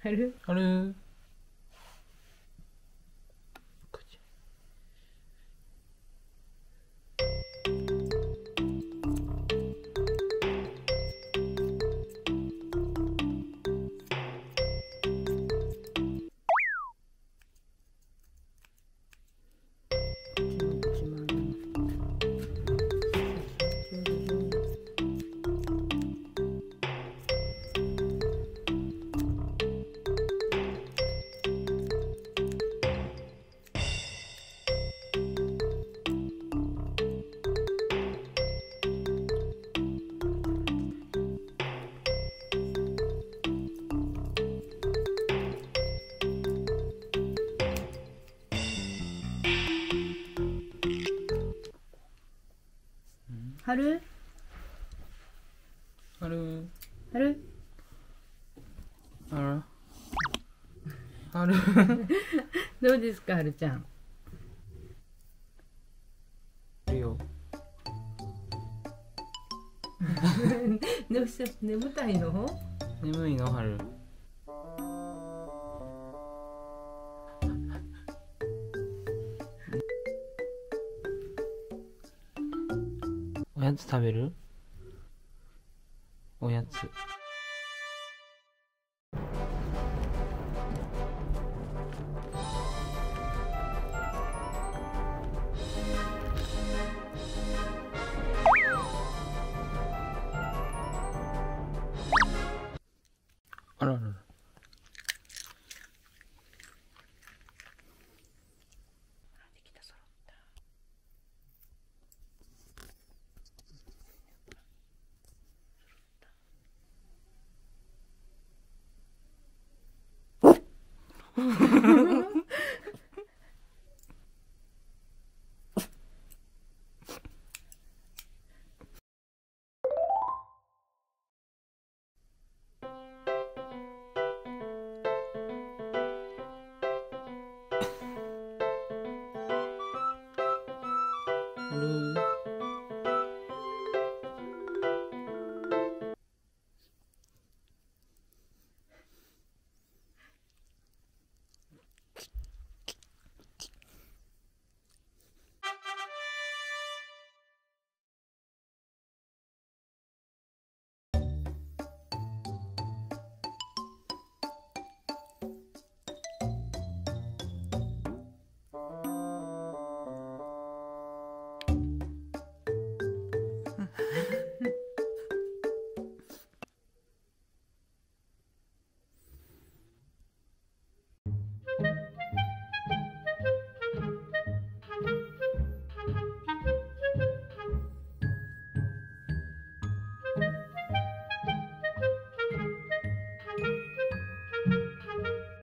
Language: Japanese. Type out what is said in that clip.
春春？春。春？春。どうですか春ちゃん？春よ。どうした？眠たいの？眠いの春やつ食べる？おやつ。あららら。Hello.